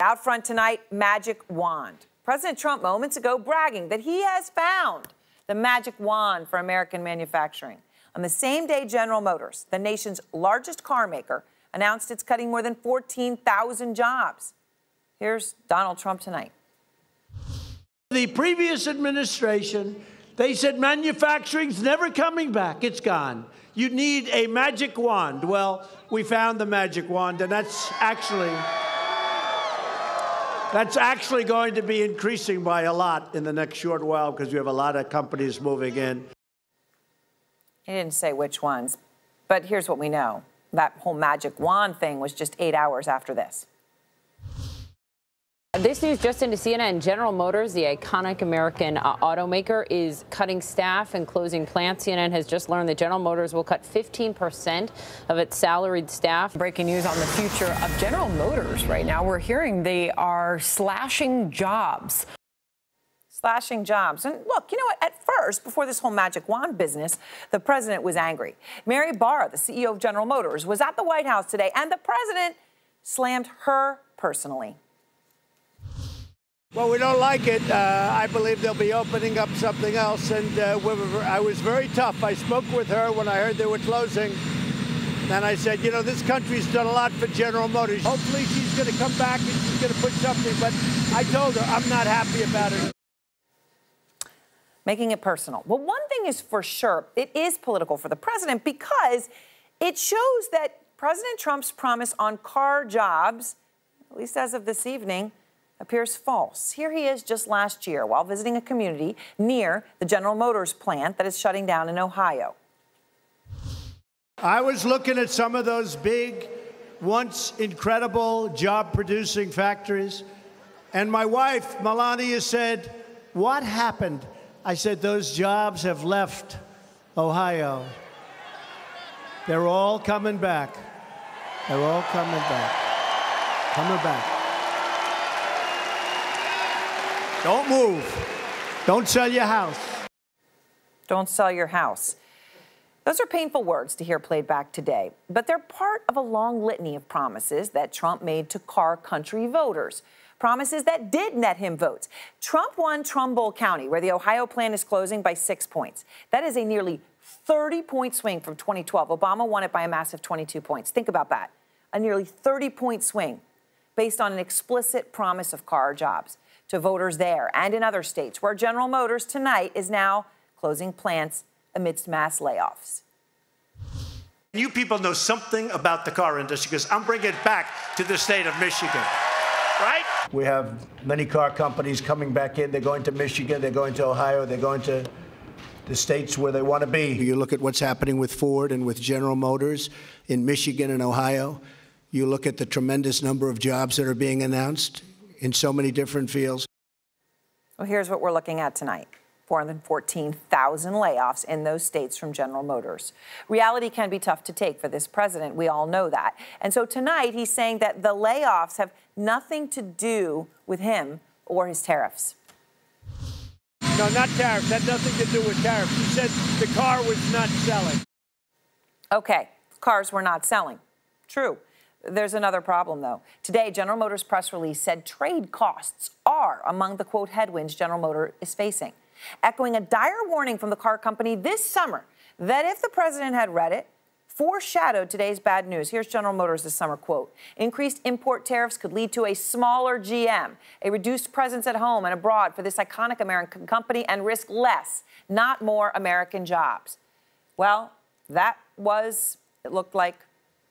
Out front tonight, magic wand. President Trump moments ago bragging that he has found the magic wand for American manufacturing. On the same day, General Motors, the nation's largest car maker, announced it's cutting more than 14,000 jobs. Here's Donald Trump tonight. The previous administration, they said manufacturing's never coming back, it's gone. You need a magic wand. Well, we found the magic wand, and that's actually that's actually going to be increasing by a lot in the next short while because we have a lot of companies moving in. He didn't say which ones, but here's what we know. That whole magic wand thing was just eight hours after this. This news just into CNN. General Motors, the iconic American uh, automaker, is cutting staff and closing plants. CNN has just learned that General Motors will cut 15% of its salaried staff. Breaking news on the future of General Motors right now. We're hearing they are slashing jobs. Slashing jobs. And look, you know what? At first, before this whole magic wand business, the president was angry. Mary Barra, the CEO of General Motors, was at the White House today, and the president slammed her personally. Well, we don't like it. Uh, I believe they'll be opening up something else. And uh, I was very tough. I spoke with her when I heard they were closing. And I said, you know, this country's done a lot for General Motors. Hopefully she's going to come back and she's going to put something. But I told her I'm not happy about it. Making it personal. Well, one thing is for sure, it is political for the president because it shows that President Trump's promise on car jobs, at least as of this evening, appears false. Here he is just last year while visiting a community near the General Motors plant that is shutting down in Ohio. I was looking at some of those big, once incredible job producing factories, and my wife, Melania, said, What happened? I said, Those jobs have left Ohio. They're all coming back. They're all coming back. Coming back. Don't move. Don't sell your house. Don't sell your house. Those are painful words to hear played back today, but they're part of a long litany of promises that Trump made to car country voters. Promises that did net him votes. Trump won Trumbull County, where the Ohio plan is closing by six points. That is a nearly 30 point swing from 2012. Obama won it by a massive 22 points. Think about that. A nearly 30 point swing based on an explicit promise of car jobs to voters there and in other states, where General Motors tonight is now closing plants amidst mass layoffs. You people know something about the car industry because I'm bringing it back to the state of Michigan. Right? We have many car companies coming back in. They're going to Michigan, they're going to Ohio, they're going to the states where they want to be. You look at what's happening with Ford and with General Motors in Michigan and Ohio. You look at the tremendous number of jobs that are being announced in so many different fields. Well, here's what we're looking at tonight. 414,000 layoffs in those states from General Motors. Reality can be tough to take for this president. We all know that. And so tonight he's saying that the layoffs have nothing to do with him or his tariffs. No, not tariffs. That nothing to do with tariffs. He said the car was not selling. Okay, cars were not selling. True. There's another problem, though. Today, General Motors' press release said trade costs are among the quote headwinds General Motors is facing, echoing a dire warning from the car company this summer that if the president had read it, foreshadowed today's bad news. Here's General Motors' this summer quote Increased import tariffs could lead to a smaller GM, a reduced presence at home and abroad for this iconic American company, and risk less, not more American jobs. Well, that was, it looked like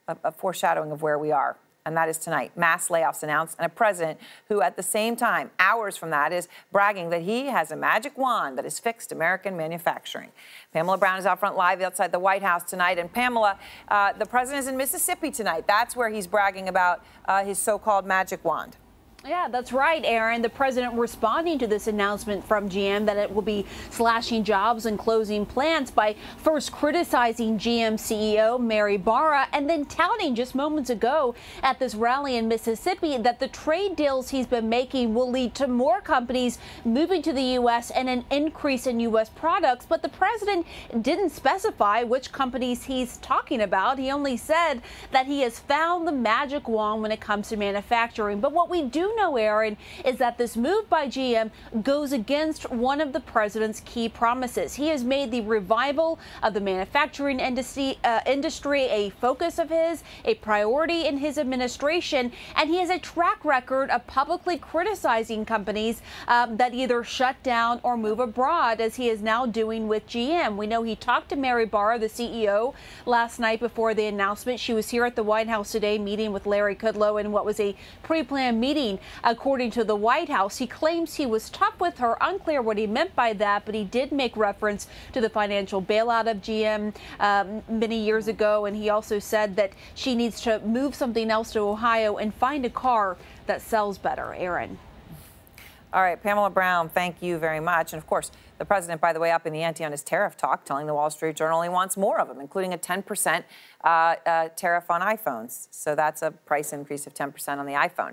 a, a foreshadowing of where we are and that is tonight. Mass layoffs announced, and a president who, at the same time, hours from that, is bragging that he has a magic wand that has fixed American manufacturing. Pamela Brown is out front live outside the White House tonight. And Pamela, uh, the president is in Mississippi tonight. That's where he's bragging about uh, his so called magic wand. Yeah, that's right, Erin. The president responding to this announcement from GM that it will be slashing jobs and closing plants by first criticizing GM CEO Mary Barra and then touting just moments ago at this rally in Mississippi that the trade deals he's been making will lead to more companies moving to the U.S. and an increase in U.S. products. But the president didn't specify which companies he's talking about. He only said that he has found the magic wand when it comes to manufacturing. But what we do know, Erin, is that this move by GM goes against one of the president's key promises. He has made the revival of the manufacturing industry, uh, industry a focus of his, a priority in his administration, and he has a track record of publicly criticizing companies um, that either shut down or move abroad, as he is now doing with GM. We know he talked to Mary Barra, the CEO, last night before the announcement. She was here at the White House today meeting with Larry Kudlow in what was a pre planned meeting, according to the White House. He claims he was tough with her. Unclear what he meant by that, but he did make reference to the financial bailout of GM um, many years ago. And he also said that she needs to move something else to Ohio and find a car that sells better. Erin. All right, Pamela Brown, thank you very much. And of course, the president, by the way, up in the ante on his tariff talk, telling the Wall Street Journal he wants more of them, including a 10% uh, uh, tariff on iPhones. So that's a price increase of 10% on the iPhone.